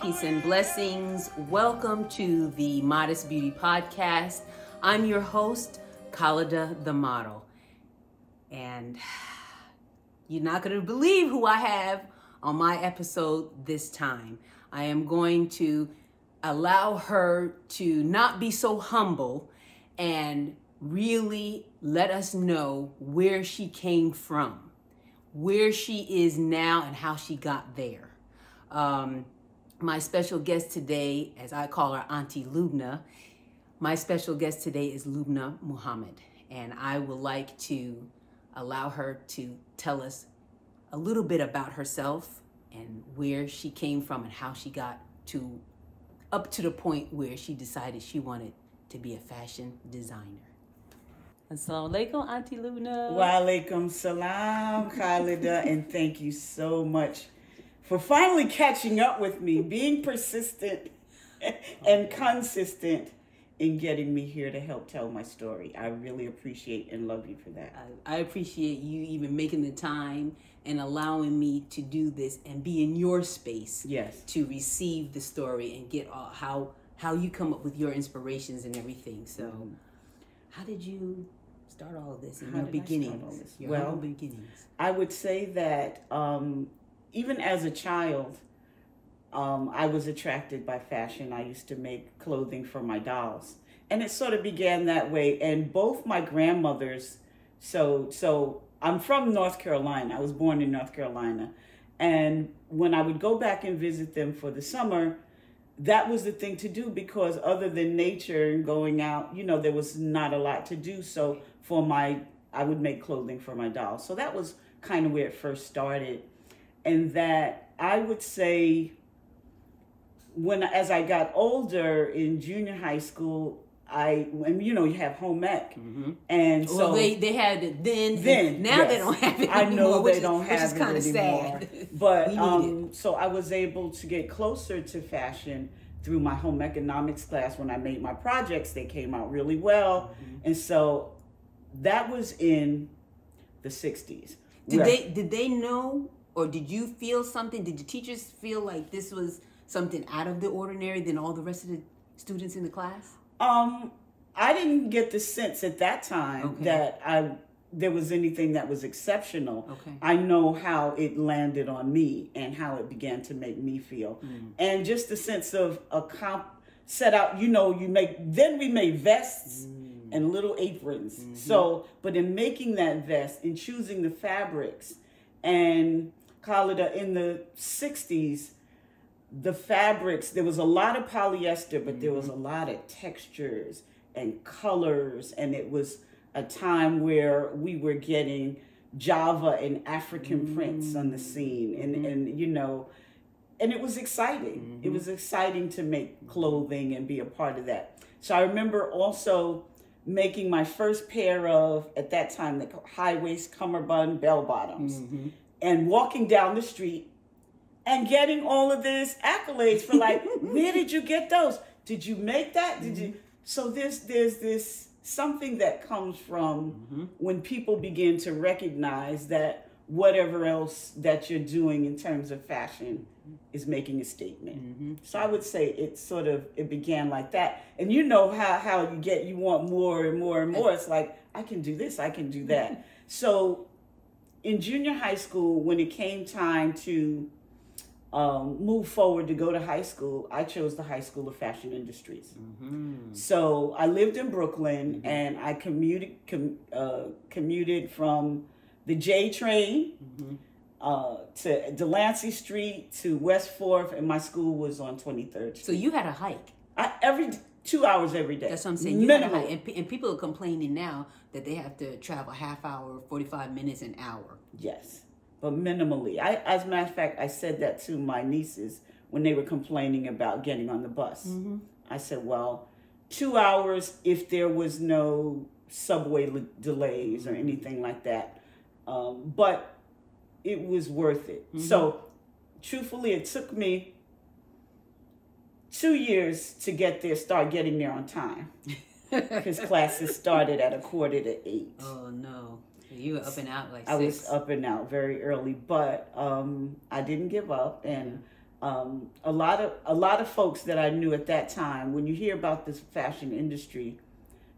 peace and blessings. Welcome to the Modest Beauty Podcast. I'm your host, Khalida the Model. And you're not going to believe who I have on my episode this time. I am going to allow her to not be so humble and really let us know where she came from, where she is now, and how she got there. Um, my special guest today, as I call her Auntie Lubna, my special guest today is Lubna Muhammad, and I would like to allow her to tell us a little bit about herself and where she came from and how she got to up to the point where she decided she wanted to be a fashion designer. Assalamu alaikum, Auntie Lubna. Wa alaikum salam, Khalida, and thank you so much for finally catching up with me, being persistent and consistent in getting me here to help tell my story. I really appreciate and love you for that. I, I appreciate you even making the time and allowing me to do this and be in your space. Yes. To receive the story and get all, how how you come up with your inspirations and everything. So, mm-hmm. how did you start all of this in how your beginnings? Your well, beginnings. I would say that um, even as a child, um, I was attracted by fashion. I used to make clothing for my dolls, and it sort of began that way. And both my grandmothers, so so I'm from North Carolina. I was born in North Carolina, and when I would go back and visit them for the summer, that was the thing to do because other than nature and going out, you know, there was not a lot to do. So for my, I would make clothing for my dolls. So that was kind of where it first started, and that I would say when as I got older in junior high school, I and you know you have home ec, mm-hmm. and so well, they they had it then. Then now yes. they don't have it. Anymore, I know they don't is, have it anymore. Sad. But um, so I was able to get closer to fashion through my home economics class. When I made my projects, they came out really well, mm-hmm. and so that was in the '60s. Did they did they know, or did you feel something? Did the teachers feel like this was something out of the ordinary than all the rest of the students in the class? Um, I didn't get the sense at that time okay. that I there was anything that was exceptional. Okay. I know how it landed on me and how it began to make me feel. Mm. And just the sense of a comp set out, you know, you make then we made vests mm. and little aprons. Mm-hmm. So, but in making that vest, in choosing the fabrics and it in the 60s, the fabrics, there was a lot of polyester, but there was mm-hmm. a lot of textures and colors. And it was a time where we were getting Java and African mm-hmm. prints on the scene. And, mm-hmm. and you know, and it was exciting. Mm-hmm. It was exciting to make clothing and be a part of that. So I remember also making my first pair of, at that time, the high waist cummerbund bell bottoms. And walking down the street and getting all of these accolades for like, where did you get those? Did you make that? Did you? Mm-hmm. So there's there's this something that comes from mm-hmm. when people begin to recognize that whatever else that you're doing in terms of fashion is making a statement. Mm-hmm. So I would say it sort of it began like that. And you know how how you get you want more and more and more. It's like I can do this, I can do that. so in junior high school when it came time to um, move forward to go to high school, I chose the High School of Fashion Industries. Mm-hmm. So I lived in Brooklyn mm-hmm. and I commuted com, uh, commuted from the J train mm-hmm. uh, to Delancey Street to West Fourth, and my school was on Twenty Third. So you had a hike. I, every two hours every day. That's what I'm saying. You Minimum. And, and people are complaining now that they have to travel half hour, forty five minutes, an hour. Yes but minimally. I, as a matter of fact, I said that to my nieces when they were complaining about getting on the bus. Mm-hmm. I said, well, two hours if there was no subway delays or anything like that. Um, but it was worth it. Mm-hmm. So, truthfully, it took me two years to get there, start getting there on time. Because classes started at a quarter to eight. Oh, no. You were up and out like I was up and out very early, but um, I didn't give up, and um, a lot of a lot of folks that I knew at that time, when you hear about this fashion industry,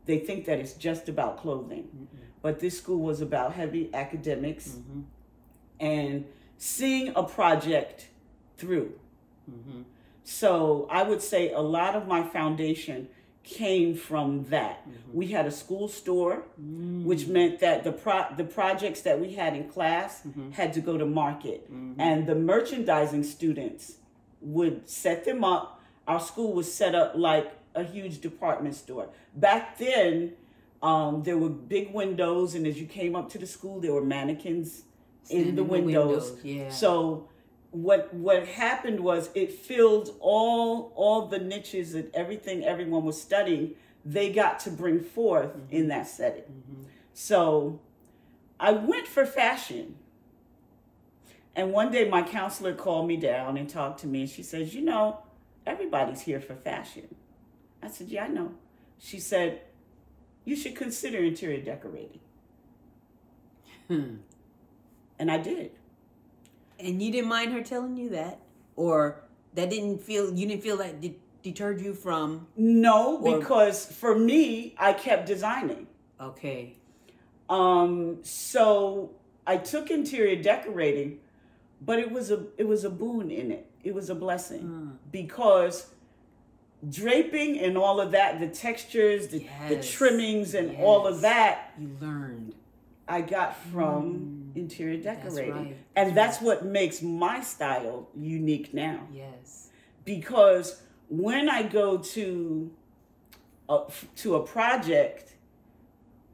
they think that it's just about clothing. Mm-hmm. But this school was about heavy academics mm-hmm. and seeing a project through. Mm-hmm. So I would say a lot of my foundation came from that. Mm-hmm. We had a school store, mm-hmm. which meant that the pro- the projects that we had in class mm-hmm. had to go to market, mm-hmm. and the merchandising students would set them up. Our school was set up like a huge department store. Back then, um, there were big windows, and as you came up to the school, there were mannequins in the windows. windows. Yeah. So what what happened was it filled all all the niches and everything everyone was studying they got to bring forth mm-hmm. in that setting mm-hmm. so i went for fashion and one day my counselor called me down and talked to me and she says you know everybody's here for fashion i said yeah i know she said you should consider interior decorating hmm. and i did and you didn't mind her telling you that, or that didn't feel you didn't feel that de- deterred you from? No, or... because for me, I kept designing. Okay. Um. So I took interior decorating, but it was a it was a boon in it. It was a blessing mm. because draping and all of that, the textures, the, yes. the trimmings, and yes. all of that. You learned. I got from. Mm interior decorating. That's right. And that's, what makes my style unique now. Yes. Because when I go to a, to a project,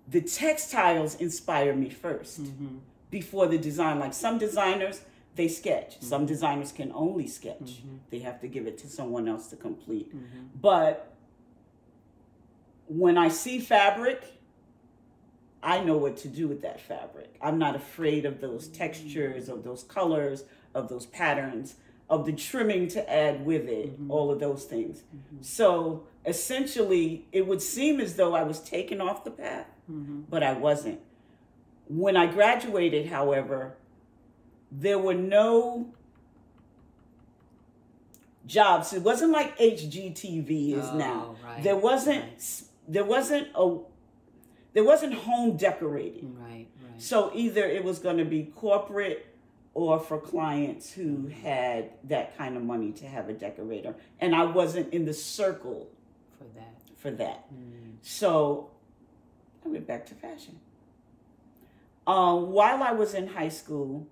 the textiles inspire me 1st mm-hmm. before the design. Like some designers, they sketch. Mm-hmm. Some designers can only sketch. Mm-hmm. They have to give it to someone else to complete. Mm-hmm. But when I see fabric I know what to do with that fabric. I'm not afraid of those textures, of those colors, of those patterns, of the trimming to add with it, mm-hmm. all of those things. Mm-hmm. So essentially, it would seem as though I was taken off the path, mm-hmm. but I wasn't. When I graduated, however, there were no jobs. It wasn't like HGTV is oh, now. Right, there wasn't right. there wasn't a there wasn't home decorating. Right, right. So either it was going to be corporate or for clients who had that kind of money to have a decorator. And I wasn't in the circle for that. For that. Mm. So I went back to fashion. Um, while I was in high school,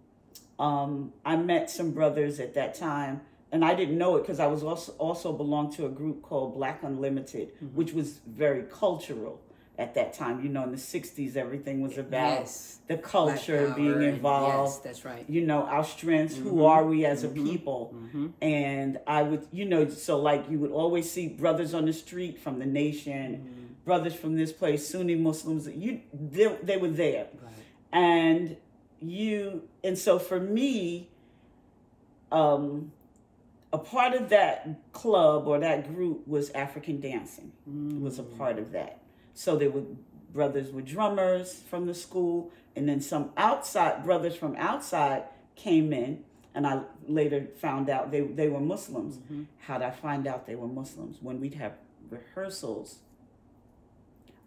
um, I met some brothers at that time, and I didn't know it because I was also also belonged to a group called Black Unlimited, mm-hmm. which was very cultural at that time. You know, in the 60s, everything was about yes. the culture being involved. Yes, that's right. You know, our strengths, mm-hmm. who are we as mm-hmm. a people? Mm-hmm. And I would, you know, so like you would always see brothers on the street from the nation, mm-hmm. brothers from this place, Sunni Muslims, you they, they were there. Right. And you, and so for me, um, a part of that club or that group was African dancing. Was a mm. part of that so there were brothers were drummers from the school, and then some outside brothers from outside came in, and I later found out they they were Muslims. Mm-hmm. How did I find out they were Muslims? When we'd have rehearsals,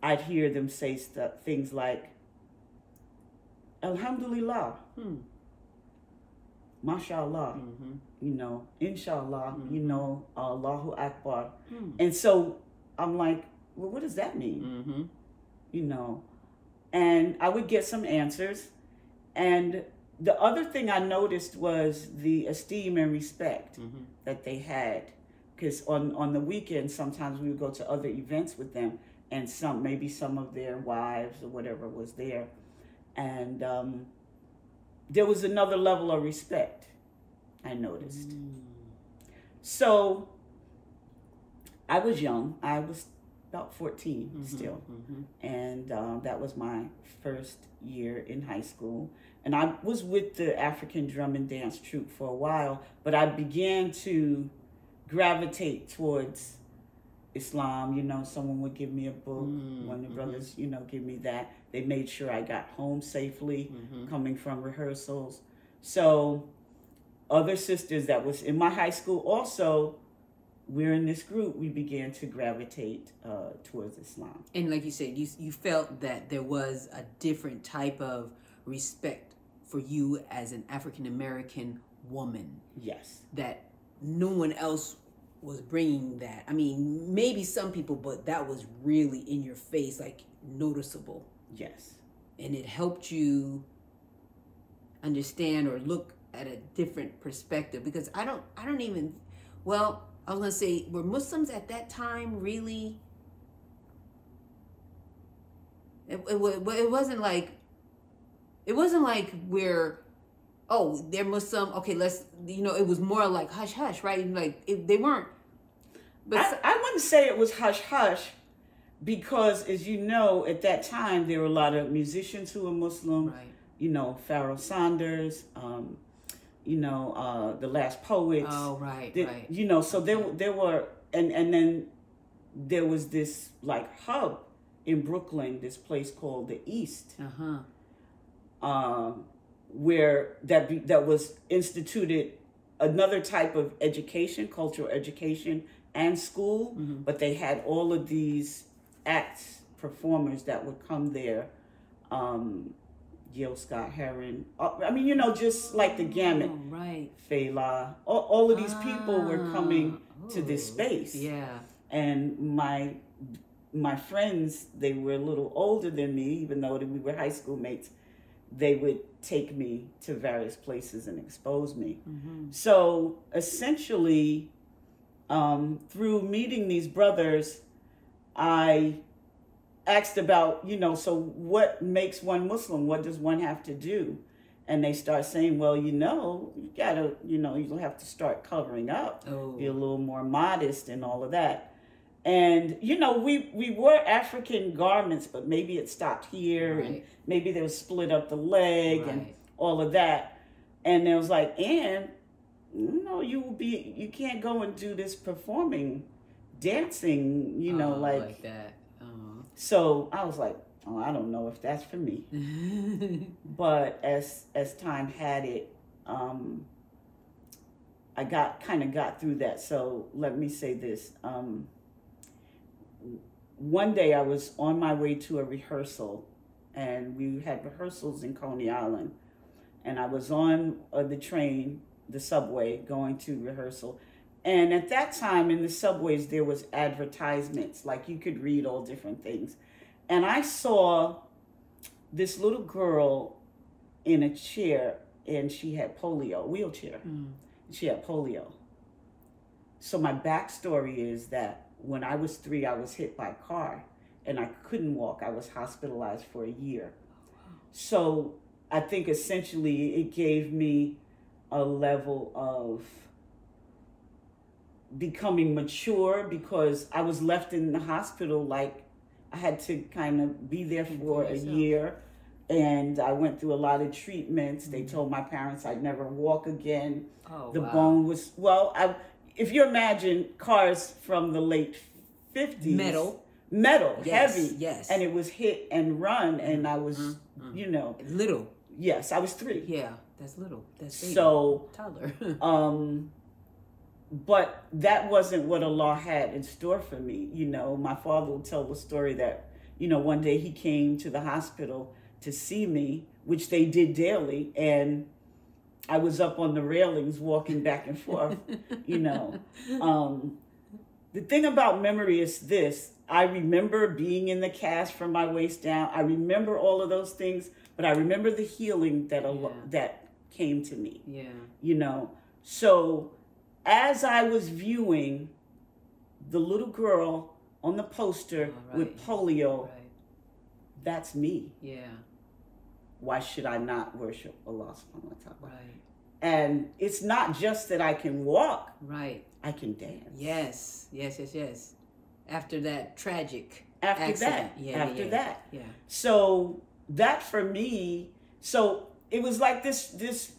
I'd hear them say stuff, things like, "Alhamdulillah." Hmm. Mashallah, mm-hmm. you know, inshallah, mm-hmm. you know, Allahu Akbar. Hmm. And so I'm like, well, what does that mean? Mm-hmm. You know, and I would get some answers. And the other thing I noticed was the esteem and respect mm-hmm. that they had. Because on, on the weekends, sometimes we would go to other events with them, and some maybe some of their wives or whatever was there. And um, there was another level of respect I noticed. Mm. So I was young. I was about 14 mm-hmm, still. Mm-hmm. And um, that was my first year in high school. And I was with the African drum and dance troupe for a while, but I began to gravitate towards Islam. You know, someone would give me a book. Mm-hmm. One of the mm-hmm. brothers, you know, give me that. They made sure I got home safely mm-hmm. coming from rehearsals. So other sisters that was in my high school also we're in this group we began to gravitate uh, towards islam And like you said, you you felt that there was a different type of respect for you as an African American woman yes that no one else was bringing that. I mean, maybe some people, but that was really in your face, like noticeable, yes and it helped you understand or look at a different perspective. Because I don't, I don't even. Well, I was gonna say, were Muslims at that time really? It, it, it wasn't like it wasn't like we're oh they're muslim okay let's you know it was more like hush hush right like it, they weren't but I, I wouldn't say it was hush hush because as you know at that time there were a lot of musicians who were muslim right you know Pharoah Sanders um, you know uh, the last poets oh right the- right you know so there there were and and then there was this like hub in brooklyn this place called the east uh-huh um, where that be, that was instituted another type of education, cultural education and school, Mm-hmm. but they had all of these acts, performers that would come there. Um, Gil Scott Heron. uh, I mean, you know, just like the gamut. oh, right Fela. All, all of these people were coming Ah, to this space yeah and my my friends they were a little older than me even though we were high school mates they would take me to various places and expose me mm-hmm. so essentially um, through meeting these brothers i asked about you know so what makes one muslim what does one have to do and they start saying well you know you gotta you know you'll have to start covering up oh be a little more modest and all of that. And you know, we we wore African garments, but maybe it stopped here, and maybe they was split up the leg and all of that. And it was like, and you know, you will be, you can't go and do this performing, dancing, you know, Oh, like. that oh. So I was like, oh, I don't know if that's for me. But as as time had it, um, I got kind of got through that. So let me say this. Um, one day I was on my way to a rehearsal, and we had rehearsals in Coney Island, and I was on uh, the train, the subway, going to rehearsal. And at that time in the subways there was advertisements, like you could read all different things. And I saw this little girl in a chair and she had polio, wheelchair. Mm. She had polio. So my backstory is that when I was three, I was hit by a car and I couldn't walk. I was hospitalized for a year. So I think essentially it gave me a level of becoming mature because I was left in the hospital like I had to kind of be there for a year and I went through a lot of treatments. They told my parents I'd never walk again. oh The wow. bone was well, I if you imagine cars from the late 50s metal metal Yes, heavy yes. and it was hit and run and I was Mhm. you know little yes I was 3 yeah that's little that's baby. so toddler um but that wasn't what Allah had in store for me. You know, my father will tell the story that, you know, one day he came to the hospital to see me, which they did daily, and I was up on the railings walking back and forth, you know. Um, the thing about memory is this I remember being in the cast from my waist down. I remember all of those things, but I remember the healing that Yeah. that came to me yeah you know. So as I was viewing the little girl on the poster Oh, with polio, right that's me. yeah Why should I not worship Allah subhanahu wa ta'ala? right And it's not just that I can walk, right I can dance. yes yes yes yes after that tragic After accident. that, yeah after yeah, that. yeah So that for me, so it was like this this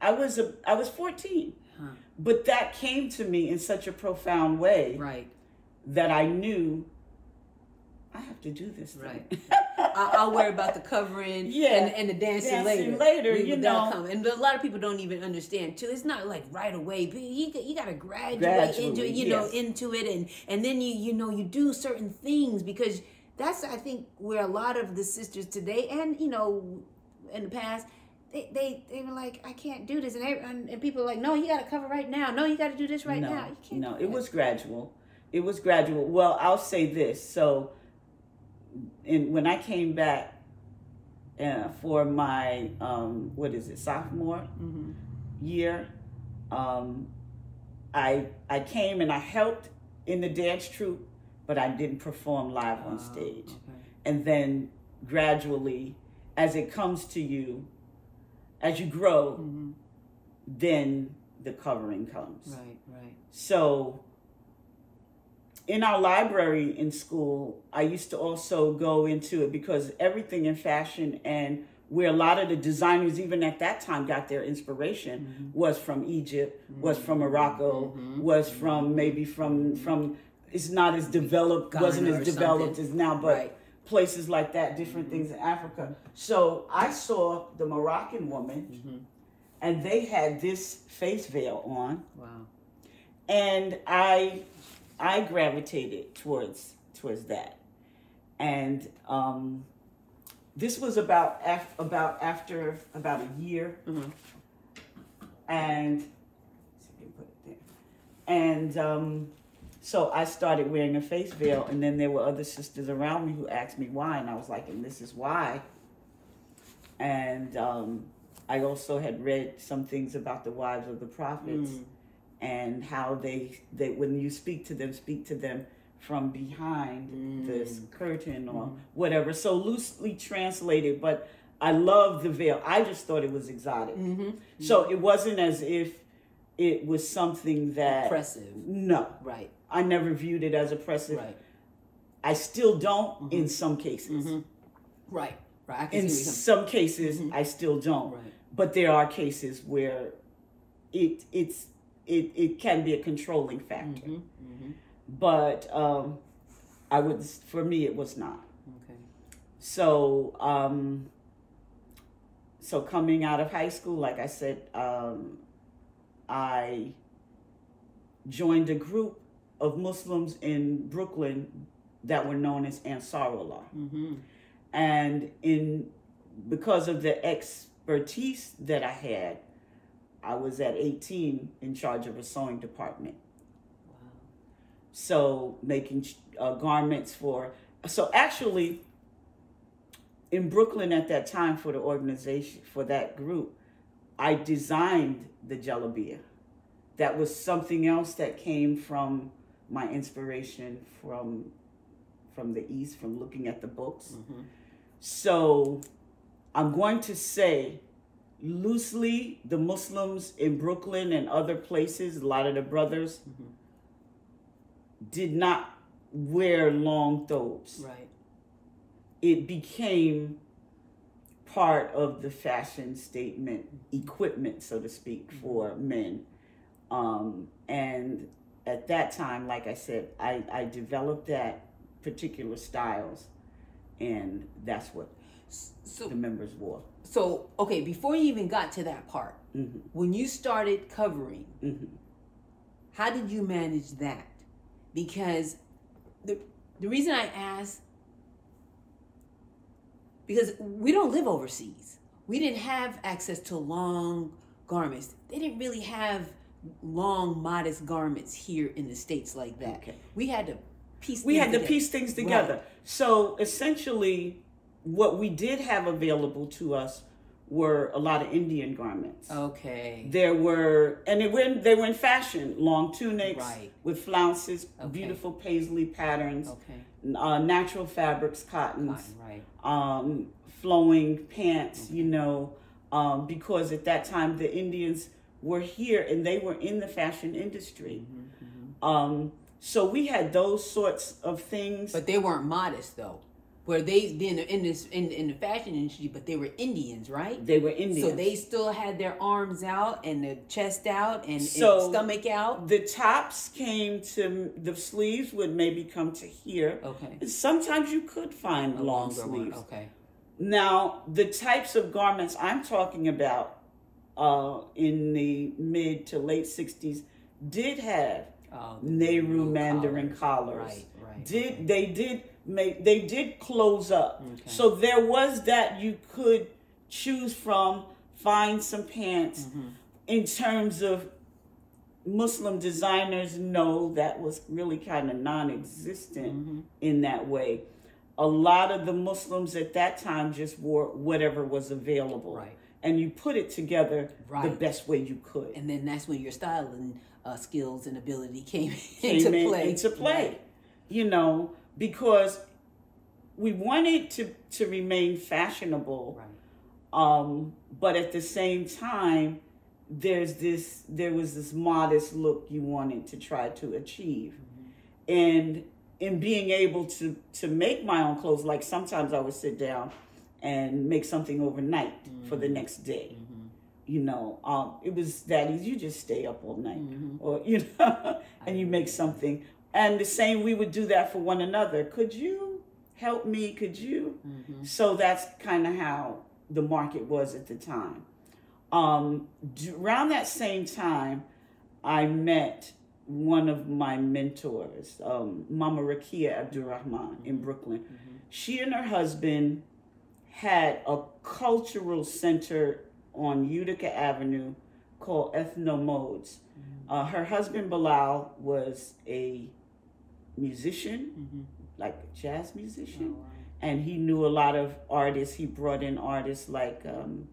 I was a I was 14. Huh. But that came to me in such a profound way right that I knew I have to do this. thing." Right. I- I'll worry about the covering Yeah. and, and the dancing, Dancing later. later, We- you know. come. And a lot of people don't even understand too. It's not like right away. But you you got to graduate Gradually, into it, you know into it, and and then you you know you do certain things because that's I think where a lot of the sisters today and you know in the past. They, they, they were like, I can't do this. And, they, and, and people are like, no, you got to cover right now. No, you got to do this right no, now. You can't no, it was gradual. It was gradual. Well, I'll say this. So, in when I came back uh, for my um, what is it sophomore Mhm. year, um, I I came and I helped in the dance troupe, but I didn't perform live on Oh, stage. okay. And then gradually, as it comes to you, as you grow, Mhm. then the covering comes. Right, right. So, in our library in school, I used to also go into it because everything in fashion and where a lot of the designers, even at that time, got their inspiration mm-hmm. was from Egypt, was from mm-hmm. Morocco, mm-hmm. was from maybe from from. It's not as developed, wasn't as developed something. as now, but Right. Places like that, different things in Africa. So I saw the Moroccan woman, and they had this face veil on Wow. and I I gravitated towards towards that, and um, this was about af- about after about a year, and see if I can put it there. and um, so I started wearing a face veil, and then there were other sisters around me who asked me why, and I was like, and this is why, and um, I also had read some things about the wives of the prophets Mm. and how they they when you speak to them speak to them from behind Mm. this curtain or whatever so loosely translated but i love the veil i just thought it was exotic Mm-hmm. so it wasn't as if it was something that Impressive. no Right, i never viewed it as oppressive right. i still don't in some cases Mhm. Right, right. I can in some cases i still don't Right. but there are cases where it it's it, it can be a controlling factor Mhm, mhm. but um, I would for me it was not. Okay. So um, so coming out of high school, like I said, um, I joined a group of Muslims in Brooklyn that were known as Ansarullah, Mm-hmm. and in because of the expertise that I had, I was at 18 in charge of a sewing department. Wow. so making uh, garments for so actually in brooklyn at that time for the organization for that group i designed the jalabia that was something else that came from my inspiration from from the east from looking at the books Mhm. so i'm going to say loosely the muslims in brooklyn and other places a lot of the brothers Mhm. did not wear long thobes. Right. It became part of the fashion statement equipment, so to speak, for men. Um, and at that time, like I said, I, I developed that particular styles, and that's what So, the members wore. so okay. Before you even got to that part, hmm when you started covering, hmm how did you manage that? Because the the reason I ask because we don't live overseas. We didn't have access to long garments. They didn't really have long, modest garments here in the states like that. Okay. We had to piece. we had to together. piece things together. Right. So essentially, what we did have available to us were a lot of Indian garments. Okay. There were, and they were in, they were in fashion, long tunics Right. with flounces, Okay. beautiful paisley patterns, Okay. Uh, natural fabrics, cottons, right. um, flowing pants. You know, um, because at that time the Indians were here and they were in the fashion industry. Mm-hmm, Um, so we had those sorts of things. But they weren't modest though. Where they then in this in, in the fashion industry, but they were Indians, right? They were Indians. So they still had their arms out and the chest out and, So- and stomach out. the tops came to the sleeves would maybe come to here. Okay. Sometimes you could find A long longer one. sleeves. Okay. Now, the types of garments I'm talking about uh, in the mid to late 60s did have Oh, Nehru Mandarin collars. Right, right. Did okay. they did they did close up. Okay. So there was that you could choose from, find some pants. Mm-hmm. In terms of Muslim designers, no, that was really kind of non-existent Mm-hmm. in that way. A lot of the Muslims at that time just wore whatever was available. Right. And you put it together the best way you could. And then that's when your styling uh, skills and ability came, came into in- play. into play. Right. You know, because we wanted to to remain fashionable, Right. um, but at the same time, there's this there was this modest look you wanted to try to achieve, and in being able to to make my own clothes, like sometimes I would sit down and make something overnight for the next day. You know, um, it was that easy. You just stay up all night, or you know, and you make something. And the same, we would do that for one another. Could you help me? Could you? So that's kind of how the market was at the time. Um, d- around that same time, I met one of my mentors, um, Mama Rakia Abdurrahman in Brooklyn. She and her husband had a cultural center on Utica Avenue called Ethno Modes. Uh, her husband Bilal was a musician, like a jazz musician, and he knew a lot of artists. He brought in artists like, um,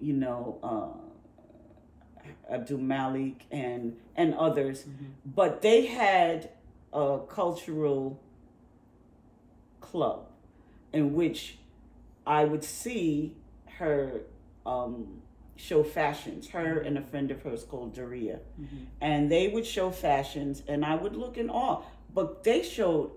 you know, uh, Abdul Malik and and others, but they had a cultural club in which I would see her um, show fashions, her and a friend of hers called Daria. And they would show fashions, and I would look in awe. But they showed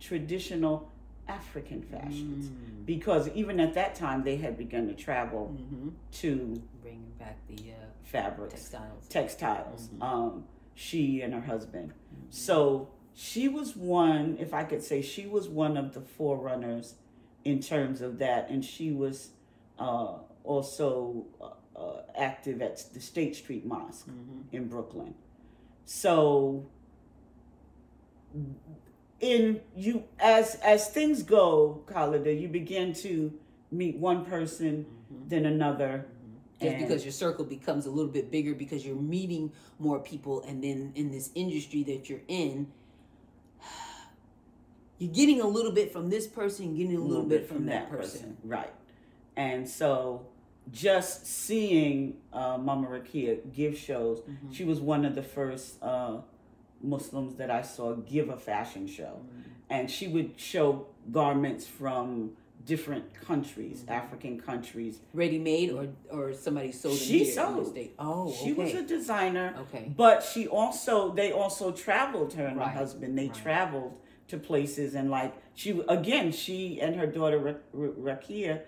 traditional African fashions because even at that time they had begun to travel Mm-hmm. to bring back the uh, fabrics textiles. textiles. Mm-hmm. Um, she and her husband. So she was one, if I could say, she was one of the forerunners in terms of that, and she was uh, also uh, uh, active at the State Street Mosque Mm-hmm. in Brooklyn. So in you as as things go, Khalida, you begin to meet one person, then another. Just and- because your circle becomes a little bit bigger because you're meeting more people, and then in this industry that you're in, you're getting a little bit from this person, getting a little, bit from, that, person. Right. And so just seeing uh, Mama Rakia give shows, Mm-hmm. she was one of the first uh, Muslims that I saw give a fashion show. Mm-hmm. And she would show garments from different countries, Mm-hmm. African countries. Ready made or or somebody sold She here in the sewed. state. Oh, okay. She was a designer. Okay. But she also, they also traveled, her and Right. her husband, they Right. traveled to places and like, she, again, she and her daughter Ra- Ra- Rakia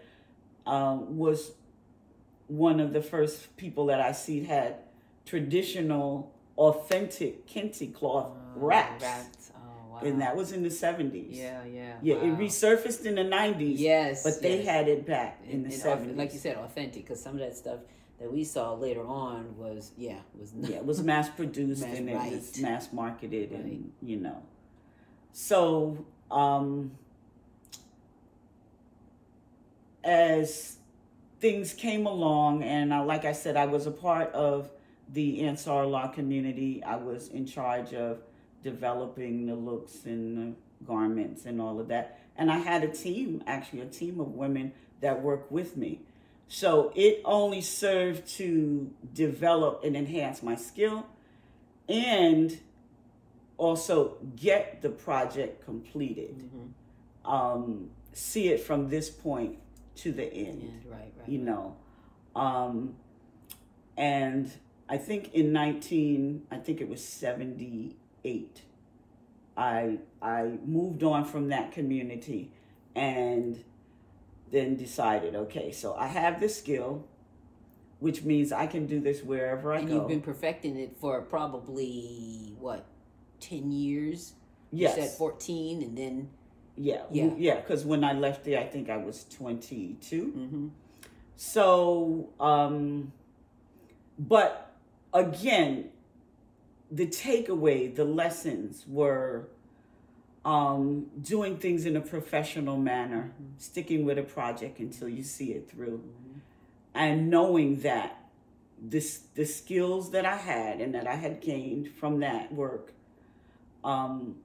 um, was one of the first people that I see had traditional, authentic kente cloth wraps. Wraps. Oh, wow. And that was in the 70s. Yeah, yeah. Yeah, it resurfaced in the 90s. Yes, But they yes. had it back in And- the and 70s. au- like you said, authentic. Because some of that stuff that we saw later on was, yeah, was not. yeah, it was mass produced Mass- and it was mass marketed Right. and you know. So um as things came along and uh, like I said I was a part of the Ansarullah community. I was in charge of developing the looks and the garments and all of that. And I had a team, actually a team of women that worked with me. So it only served to develop and enhance my skill and also get the project completed. Mhm. Um, see it from this point to the end Yeah, right, right. you know um and i think in 19 i think it was 78 i i moved on from that community and then decided, okay, so I have this skill, which means I can do this wherever I and go. you've been perfecting it for probably what, ten years? yes. You said fourteen, and then yeah. Yeah. Yeah. Because when I left there, I think I was 22. hmm So, um, but again, the takeaway, the lessons were um, doing things in a professional manner, sticking with a project until you see it through, and knowing that this the skills that I had and that I had gained from that work, um,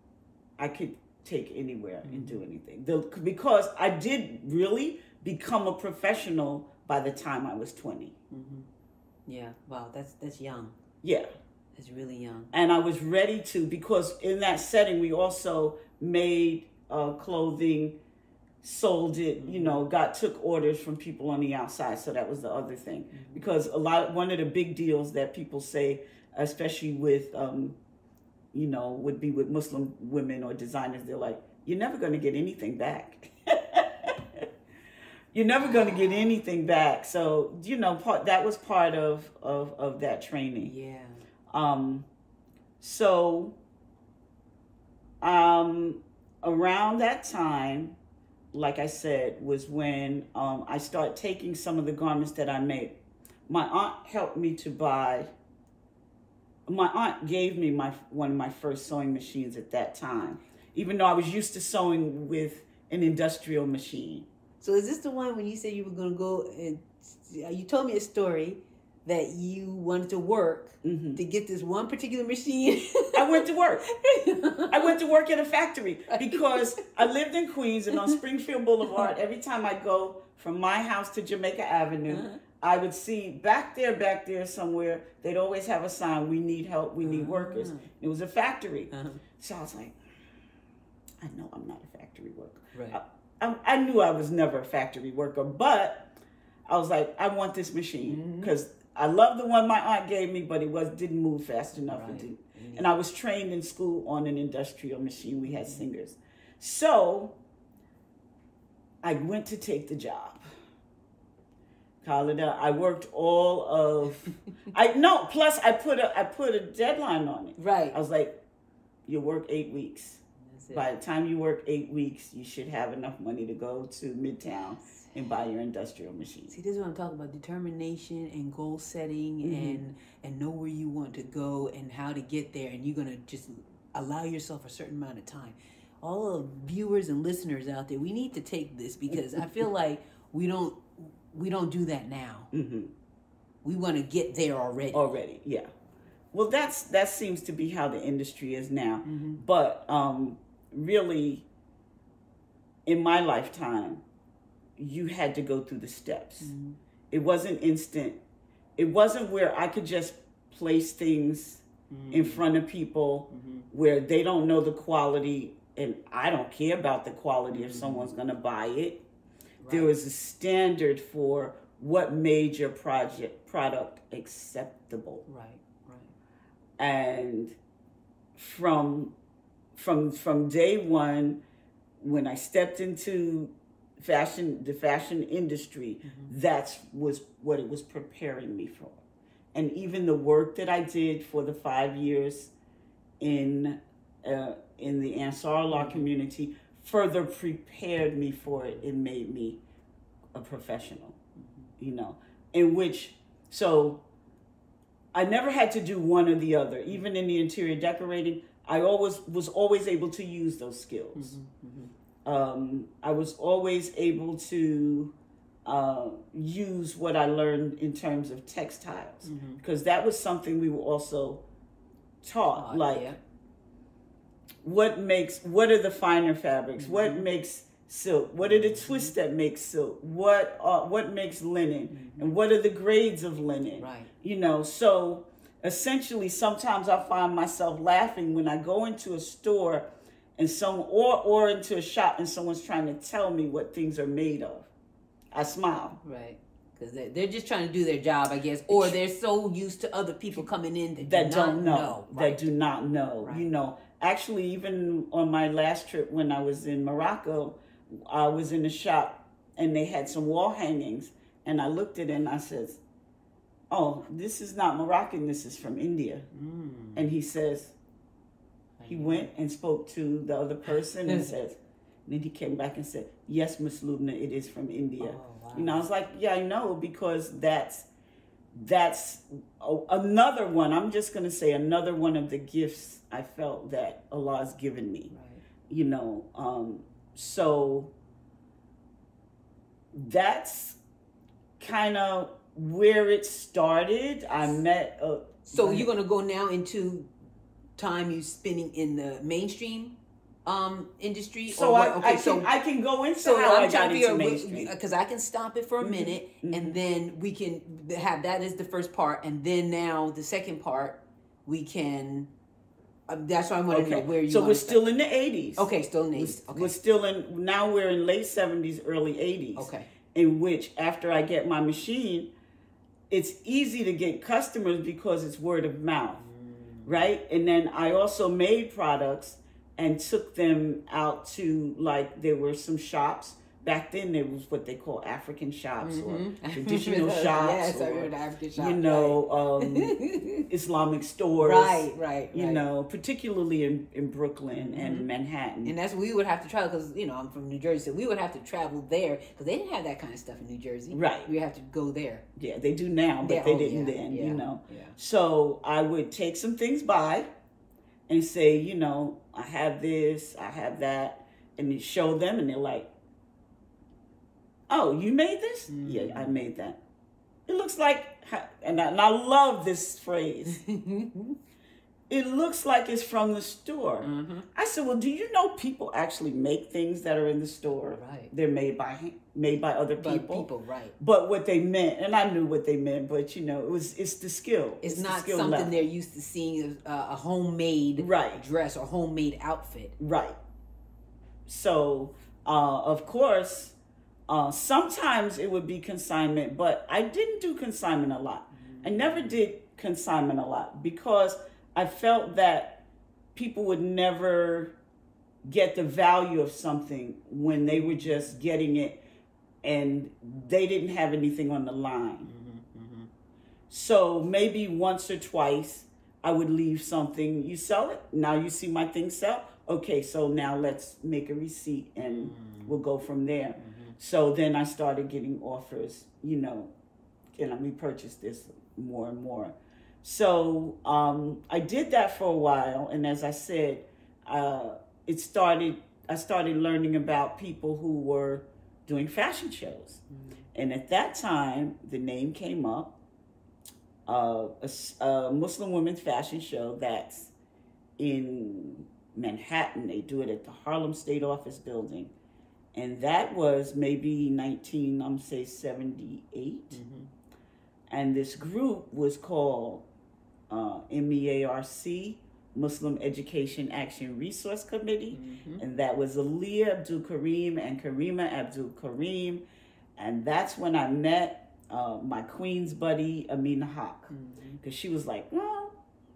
I could take anywhere and do anything. The, because I did really become a professional by the time I was twenty. Yeah. Wow, that's that's young. Yeah. That's really young. and I was ready to because in that setting we also made uh, clothing, sold it, you know, got took orders from people on the outside. So that was the other thing because a lot one of the big deals that people say, especially with, um, you know, would be with Muslim women or designers. They're like, you're never going to get anything back. You're never going to get anything back. So you know, part that was part of of of that training. Yeah. Um, so, um, around that time, like I said, was when um, I started taking some of the garments that I made. My aunt helped me to buy. My aunt gave me my one of my first sewing machines at that time, even though I was used to sewing with an industrial machine. So is this the one when you said you were gonna go and you told me a story that you wanted to work Mhm. to get this one particular machine? I went to work. I went to work at a factory because I lived in Queens and on Springfield Boulevard. Every time I go from my house to Jamaica Avenue, Uh-huh. I would see back there, back there somewhere, they'd always have a sign, we need help, we need workers. Ah. It was a factory. Uh-huh. So I was like, I know I'm not a factory worker. Right. I, I knew I was never a factory worker, but I was like, I want this machine Mm-hmm. because I love the one my aunt gave me, but it was didn't move fast enough. Right. didn't. And I was trained in school on an industrial machine. We had singers, so I went to take the job. Khalida, I worked all of I no. Plus, I put a I put a deadline on it. Right. I was like, you work eight weeks. It. By the time you work eight weeks, you should have enough money to go to Midtown and buy your industrial machine. See, this is what I'm talking about: determination and goal setting, Mm-hmm. and and know where you want to go and how to get there. And you're gonna just allow yourself a certain amount of time. All of viewers and listeners out there, we need to take this because I feel like we don't we don't do that now. hmm We want to get there already. Already, yeah. Well, that's that seems to be how the industry is now. Mm-hmm. But um, really, in my lifetime, you had to go through the steps. Mm-hmm. It wasn't instant. It wasn't where I could just place things Mm-hmm. in front of people where they don't know the quality and I don't care about the quality if someone's going to buy it. There was a standard for what made your project product acceptable. Right, right. And from from from day 1 when I stepped into fashion the fashion industry, mm-hmm. that's was what it was preparing me for. And even the work that I did for the 5 years in uh, in the Ansarullah mm-hmm. community further prepared me for it. It made me a professional, mm-hmm. you know, in which, so I never had to do one or the other. Even in the interior decorating, I always was always able to use those skills. Um, I was always able to uh, use what I learned in terms of textiles. Because that was something we were also taught. Uh, like, yeah. what makes what are the finer fabrics? What makes silk? What are the twists that make silk? What what makes linen? And what are the grades of linen? Right. you know so essentially sometimes i find myself laughing when i go into a store and some or or into a shop and someone's trying to tell me what things are made of i smile Right. Because they're, they're just trying to do their job, I guess, or they're so used to other people coming in that, that do not don't know, Right. that do not know Right. you know actually even on my last trip when i was in morocco I was in a shop and they had some wall hangings, and I looked at it and I said, "Oh, this is not Moroccan. This is from India." Mm. And he says, he went and spoke to the other person and says, and then he came back and said, "Yes, Miss Lubna, it is from India." Oh, wow. You know, I was like, "Yeah, I know," because that's that's a, another one. I'm just gonna say another one of the gifts I felt that Allah has given me. Right. You know, um, so that's kind of where it started. I met. A, So you're gonna go now into time you spending in the mainstream um industry? So I, what? I can I can go into So how I I'm got to into mainstream. because I can stop it for a minute, and then we can have that as the first part, and then now the second part we can. Uh, that's why I want to know where you. so we're start. still in the 80s. okay. Still in the We're, 80s. Okay. we're still in now we're in late 70s, early 80s. okay. In which after I get my machine, it's easy to get customers because it's word of mouth. Right? And then I also made products and took them out to like there were some shops back then there was what they call African shops or traditional shops yes, or, African shop. you know um, Islamic stores Right, right, you right. know particularly in, in Brooklyn and Manhattan And that's we would have to travel because you know I'm from New Jersey, so we would have to travel there because they didn't have that kind of stuff in New Jersey. Right. We have to go there. yeah they do now but Yeah, they oh, didn't yeah, then yeah, you know yeah. so I would take some things by and say you know I have this I have that and show them and they're like oh you made this yeah I made that it looks like and I, and I love this phrase it looks like it's from the store. Mm-hmm. I said, "Well, do you know people actually make things that are in the store? Right. They're made by made by other people. people, right? But what they meant, and I knew what they meant, but you know, it was it's the skill. It's, the not skill something level. they're used to seeing as uh, a homemade Right. dress or homemade outfit. Right. So, uh, of course, uh, sometimes it would be consignment, but I didn't do consignment a lot. I never did consignment a lot because I felt that people would never get the value of something when they were just getting it and they didn't have anything on the line. Mm-hmm, mm-hmm. So maybe once or twice I would leave something. You sell it. Now you see my thing sell. Okay, so now let's make a receipt and mm. we'll go from there. Mm. So then I started getting offers, you know, can we purchase this more and more? So um, I did that for a while, and as I said, uh, it started. I started learning about people who were doing fashion shows, and at that time, the name came up. Uh, a, a Muslim women's fashion show that's in Manhattan. They do it at the Harlem State Office Building, and that was maybe nineteen. I'm say seventy and this group was called uh, MEARC, Muslim Education Action Resource Committee, and that was Aliyah Abdul Karim and Karima Abdul Karim, and that's when I met uh, my Queen's buddy Amina Haq, because she was like, "Well,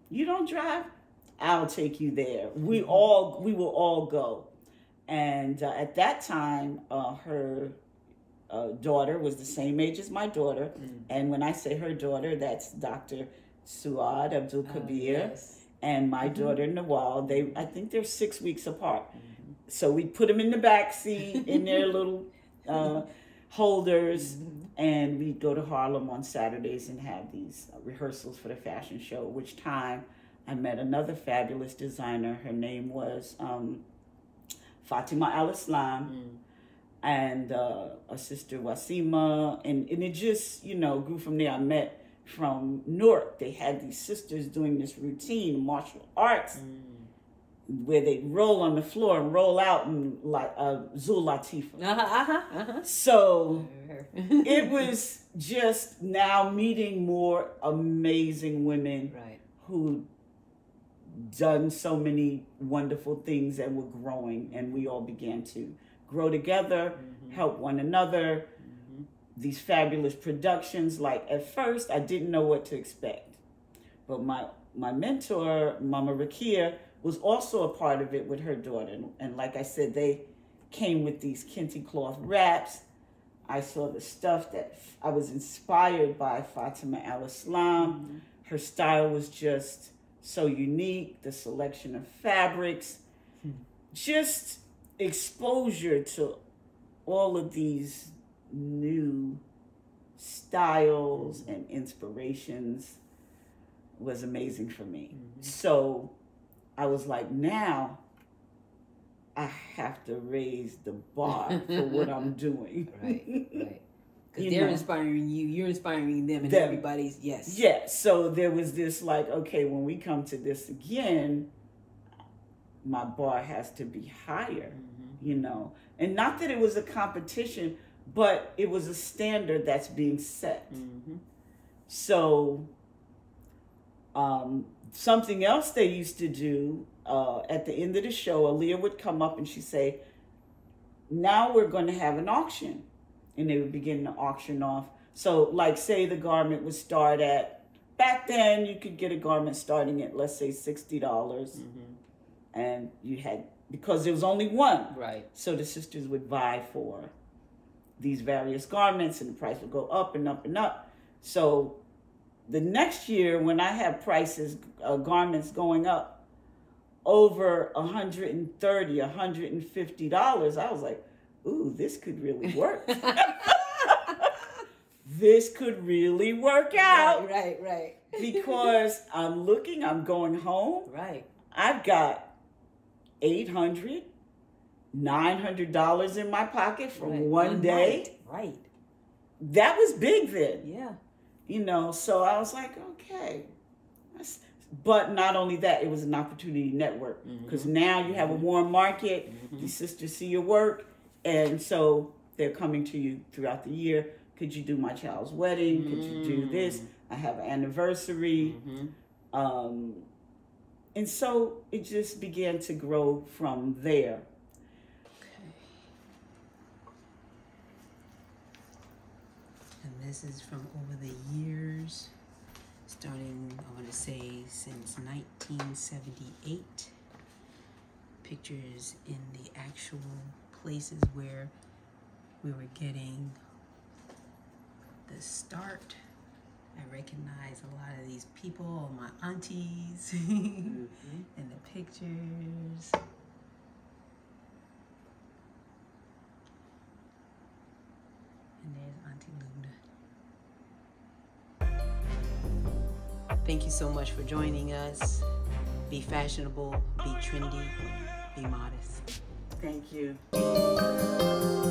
you don't drive, I'll take you there." We all we will all go, and uh, at that time, uh, her uh, daughter was the same age as my daughter. And when I say her daughter, that's Dr. Suad Abdul Kabir Oh, yes. and my daughter Nawal. They, I think they're six weeks apart. So we put them in the back seat in their little uh, holders, and we go to Harlem on Saturdays and have these rehearsals for the fashion show. Which time I met another fabulous designer. Her name was um, Fatima Al Islam and uh, a sister Wasima, and, and it just, you know, grew from there. I met from Newark. They had these sisters doing this routine, martial arts, where they roll on the floor and roll out and like uh, Zul Latifa. Uh huh. Uh huh. Uh So it was just now meeting more amazing women right. who done so many wonderful things and were growing and we all began to grow together help one another these fabulous productions like at first i didn't know what to expect but my my mentor mama rakia was also a part of it with her daughter and, and like i said they came with these kente cloth wraps. I saw the stuff that I was inspired by Fatima Al Islam. Mm-hmm. Her style was just so unique, the selection of fabrics, hmm. just exposure to all of these new styles and inspirations was amazing for me. Mm-hmm. So I was like, now I have to raise the bar for what I'm doing. right, right. Because they're know, inspiring you, you're inspiring them, and everybody's, yes. Yeah, so there was this like, okay, when we come to this again, my bar has to be higher, mm-hmm. you know. And not that it was a competition, but it was a standard that's being set. Mm-hmm. So, um, something else they used to do uh, at the end of the show, Aaliyah would come up and she'd say, Now we're going to have an auction. And they would begin to auction off. So, like, say the garment would start at, back then, you could get a garment starting at, let's say, $60. mm-hmm. And you had, because there was only one. Right. So the sisters would vie for these various garments and the price would go up and up and up. So the next year when I have prices, uh, garments going up over 130 150 dollars, I was like, ooh, this could really work. this could really work out. Right, right, right. because I'm looking, I'm going home. Right. I've got 800 $900 in my pocket from right. one, one day. Night. Right. That was big then. Yeah. You know, so I was like, okay. but not only that, it was an opportunity network because mm-hmm. now you have a mm-hmm. warm market. Mm-hmm. These sisters see your work, and so they're coming to you throughout the year. Could you do my child's wedding? Mm-hmm. Could you do this? Mm. I have an anniversary. Mm-hmm. Um, and so it just began to grow from there. And this is from over the years, starting, I want to say, since 1978. Pictures in the actual places where we were getting the start. I recognize a lot of these people, my aunties, mm-hmm. and the pictures. And there's Auntie Lubna. Thank you so much for joining us. Be fashionable, be trendy, be modest. Thank you.